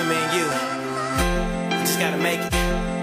between me and you. Just gotta make it.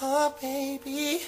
Oh, baby.